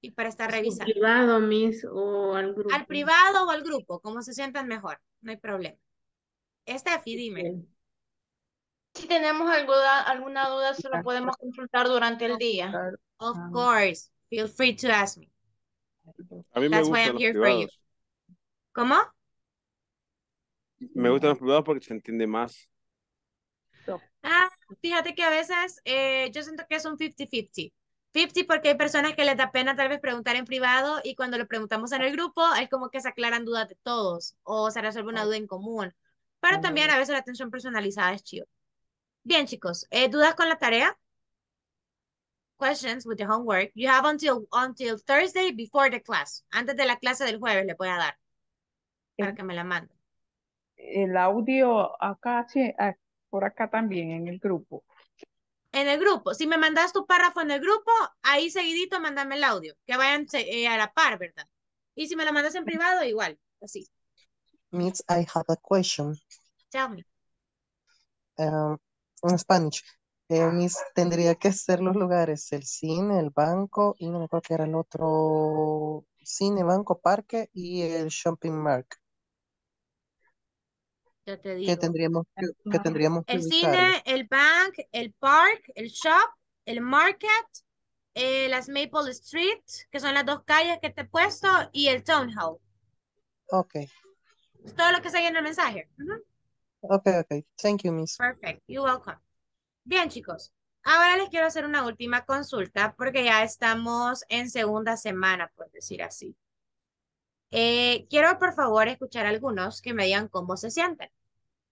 y para estar revisando. privado, Miss, o al grupo. Al privado o al grupo, como se sientan mejor, no hay problema. Steffi, dime. Si tenemos alguna, alguna duda, se lo podemos consultar durante el día. Of course, feel free to ask me. A mí me That's why gustan I'm los here for you. ¿Cómo? Me gustan los privados porque se entiende más. Ah, fíjate que a veces eh, yo siento que es un 50-50. 50 porque hay personas que les da pena tal vez preguntar en privado y cuando lo preguntamos en el grupo es como que se aclaran dudas de todos o se resuelve una duda en común. Pero también a veces la atención personalizada es chido. Bien, chicos, eh, ¿dudas con la tarea? Questions with the homework. You have until, until Thursday before the class. Antes de la clase del jueves le voy a dar para que me la manden. El audio acá, sí, ah, por acá también en el grupo. En el grupo, si me mandas tu párrafo en el grupo, ahí seguidito mándame el audio, que vayan eh, a la par, ¿verdad? Y si me lo mandas en privado, igual, así. Miss, I have a question. Tell me. Um, en Spanish. Eh, tendría que ser los lugares, el cine, el banco, y no me acuerdo que era el otro cine, banco, parque y el shopping mart. Ya te Que digo. tendríamos que, que tendríamos que El cine, el bank, el park, el shop, el market, eh, las Maple Street, que son las dos calles que te he puesto, y el town hall. Ok, todo lo que se en el mensaje. Ok, ok. Thank you, Miss. Perfect. You're welcome. Bien, chicos. Ahora les quiero hacer una última consulta porque ya estamos en segunda semana, por decir así. Eh, quiero, por favor, escuchar a algunos que me digan cómo se sienten.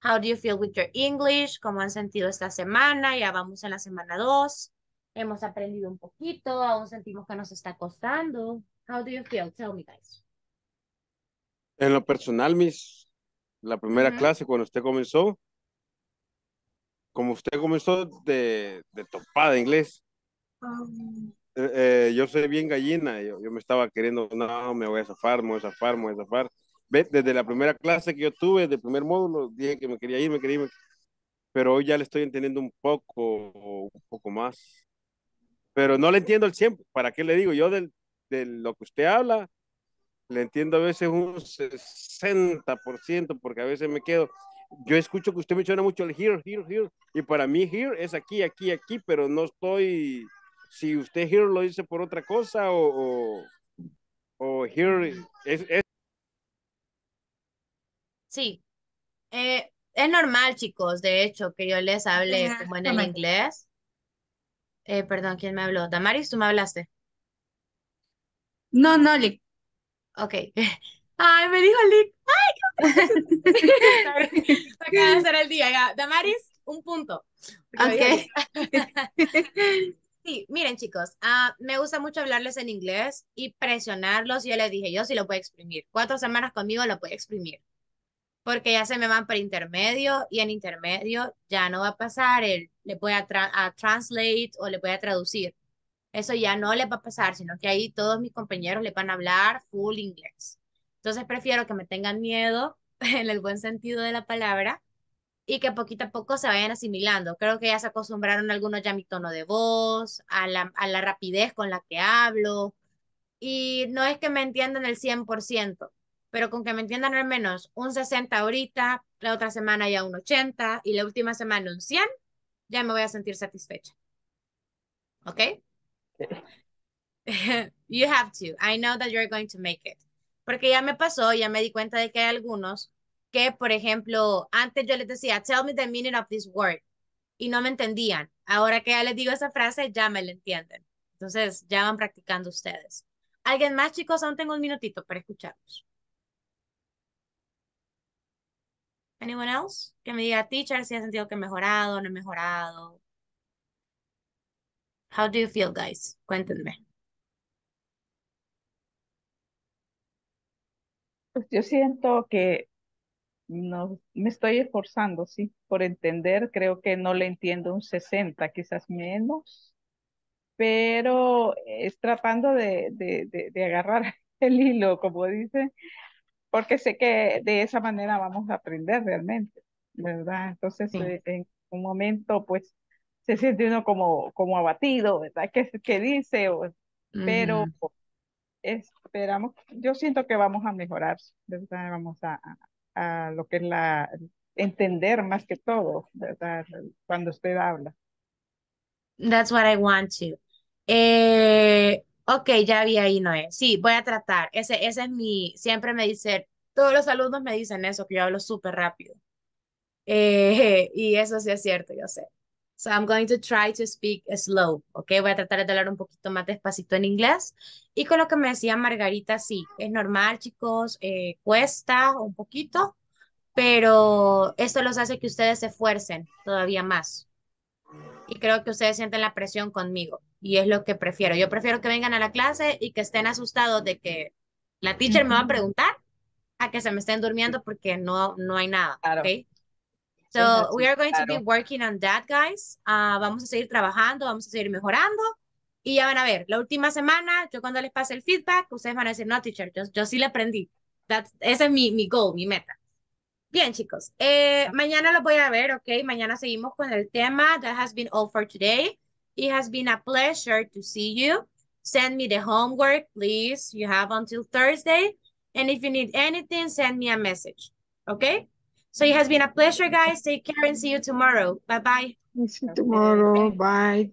How do you feel with your English? ¿Cómo han sentido esta semana? Ya vamos en la semana 2. Hemos aprendido un poquito, aún sentimos que nos está costando. How do you feel? Tell me, guys. En lo personal, mis, la primera Ujú. clase cuando usted comenzó, como usted comenzó de, de topada inglés, eh, eh, yo soy bien gallina, yo, yo me estaba queriendo, no, me voy a zafar, me voy a zafar, me voy a zafar. Ve, desde la primera clase que yo tuve, desde el primer módulo, dije que me quería ir, me quería ir, pero hoy ya le estoy entendiendo un poco, un poco más. Pero no le entiendo el 100, ¿para qué le digo? Yo del, de lo que usted habla, le entiendo a veces un 60%, porque a veces me quedo, yo escucho que usted menciona mucho el here, here, here, y para mí here es aquí, aquí, aquí, pero no estoy, si usted here lo dice por otra cosa o, o, o here es, es Sí. Eh, es normal, chicos, de hecho, que yo les hable Ajá, como en el inglés. Eh, perdón, ¿quién me habló? Damaris, ¿tú me hablaste? No, no, Lick. Ok. [LAUGHS] Ay, me dijo Lick. Ay, qué [LAUGHS] Acaba de ser el día. ya. Damaris, un punto. Lick. [LAUGHS] Sí, miren chicos, ah, me gusta mucho hablarles en inglés y presionarlos. Yo les dije, yo sí lo puedo exprimir. Cuatro semanas conmigo lo puedo exprimir. Porque ya se me van para intermedio y en intermedio ya no va a pasar el, le voy a, tra- a translate o le voy a traducir. Eso ya no le va a pasar, sino que ahí todos mis compañeros le van a hablar full inglés. Entonces prefiero que me tengan miedo [LAUGHS] en el buen sentido de la palabra y que poquito a poco se vayan asimilando. Creo que ya se acostumbraron algunos ya a mi tono de voz, a la, a la rapidez con la que hablo. Y no es que me entiendan el 100%, pero con que me entiendan al menos un 60 ahorita, la otra semana ya un 80 y la última semana un 100, ya me voy a sentir satisfecha. ¿Ok? [LAUGHS] You have to. I know that you're going to make it. Porque ya me pasó, ya me di cuenta de que hay algunos que, por ejemplo, antes yo les decía, tell me the meaning of this word, y no me entendían. Ahora que ya les digo esa frase, ya me la entienden. Entonces, ya van practicando ustedes. ¿Alguien más, chicos? Aún tengo un minutito para escucharlos. Anyone else? Que me diga, teacher, si ha sentido que he mejorado, no he mejorado. How do you feel, guys? Cuéntenme. Pues yo siento que no me estoy esforzando, sí, por entender. Creo que no le entiendo un 60, quizás menos, pero es tratando de, de, de, de agarrar [LAUGHS] el hilo, como dice, porque sé que de esa manera vamos a aprender realmente, ¿verdad? Entonces, eh, en un momento, pues, se siente uno como, como abatido, ¿verdad? ¿Qué, qué dice? O- pero esperamos, yo siento que vamos a mejorar, ¿verdad? Vamos a, a, a lo que es la, entender más que todo, ¿verdad? Cuando usted habla. That's what I want to. Eh, ok, ya vi ahí, Noé. Sí, voy a tratar. Ese, ese es mi, siempre me dicen, todos los alumnos me dicen eso, que yo hablo súper rápido. Eh, [LAUGHS] y eso sí es cierto, yo sé. So I'm going to try to speak slow, ¿ok? Voy a tratar de hablar un poquito más despacito en inglés. Y con lo que me decía Margarita, sí, es normal, chicos, eh, cuesta un poquito, pero esto los hace que ustedes se esfuercen todavía más. Y creo que ustedes sienten la presión conmigo y es lo que prefiero. Yo prefiero que vengan a la clase y que estén asustados de que la teacher me va a preguntar a que se me estén durmiendo porque no, no hay nada, Claro. ¿ok? So we are going to be working on that, guys. Ah, vamos a seguir trabajando, vamos a seguir mejorando. Y ya van a ver, la última semana, yo cuando les pase el feedback, ustedes van a decir, no, teacher, yo, yo sí le aprendí. That's- ese es mi, mi goal, mi meta. Bien, chicos. Eh, mañana lo voy a ver, ¿ok? Mañana seguimos con el tema. That has been all for today. It has been a pleasure to see you. Send me the homework, please. You have until Thursday. And if you need anything, send me a message, okay? So it has been a pleasure, guys. Take care and see you tomorrow. Bye-bye. See you tomorrow. Bye.